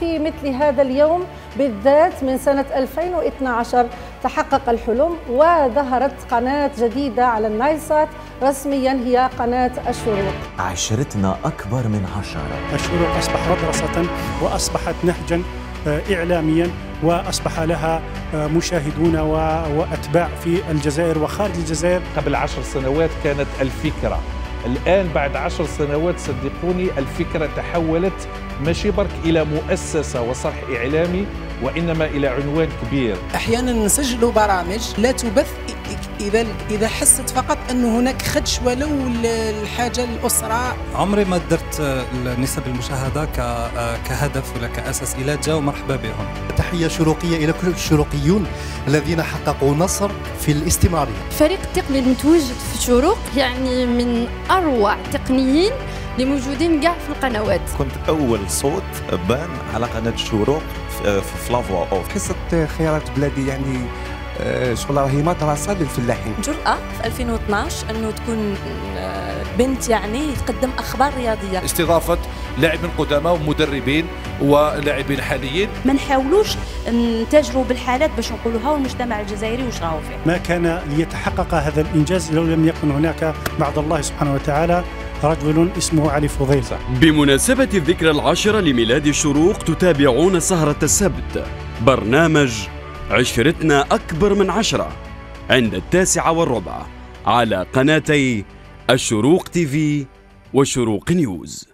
في مثل هذا اليوم بالذات من سنة 2012 تحقق الحلم وظهرت قناة جديدة على النايسات رسميا هي قناة الشروق. عشرتنا أكبر من عشرة. الشروق أصبح مدرسة وأصبحت نهجا آه، إعلاميا وأصبح لها آه، مشاهدون وأتباع في الجزائر وخارج الجزائر. قبل عشر سنوات كانت الفكرة. الآن بعد عشر سنوات صدقوني الفكرة تحولت ماشي برك إلى مؤسسة وصرح إعلامي وإنما إلى عنوان كبير. أحيانا نسجل برامج لا تبث إذا إذا حست فقط انه هناك خدش ولو الحاجة للاسره عمري ما درت نسب المشاهدة كهدف ولا كأساس. إلى جاء ومرحبا بهم. تحية شروقية إلى كل الشروقيون الذين حققوا نصر في الاستمرارية. فريق التقني المتواجد في الشروق يعني من أروع تقنيين اللي موجودين كاع في القنوات. كنت أول صوت بان على قناة الشروق في فلافوا أوف. حصة خيارات بلادي يعني شغل راهي مدرسه للفلاحين جرأة في 2012 إنه تكون آه، بنت يعني تقدم أخبار رياضية. استضافة لاعبين قدامى ومدربين ولاعبين حاليين. ما نحاولوش نتاجروا بالحالات باش نقولوها والمجتمع الجزائري واش راهو فيه ما كان ليتحقق هذا الإنجاز لو لم يكن هناك بعد الله سبحانه وتعالى رجل اسمه علي فضيل بمناسبة الذكرى العاشرة لميلاد الشروق تتابعون سهرة السبت برنامج عشرتنا أكبر من عشرة عند التاسعة والربع على قناتي الشروق تيفي وشروق نيوز.